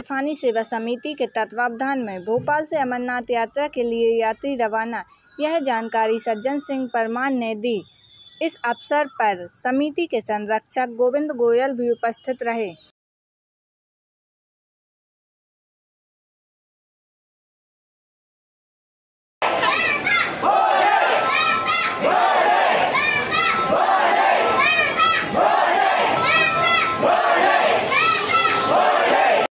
फानी सेवा समिति के तत्वावधान में भोपाल से अमरनाथ यात्रा के लिए यात्री रवाना। यह जानकारी सज्जन सिंह परमार ने दी। इस अवसर पर समिति के संरक्षक गोविंद गोयल भी उपस्थित रहे।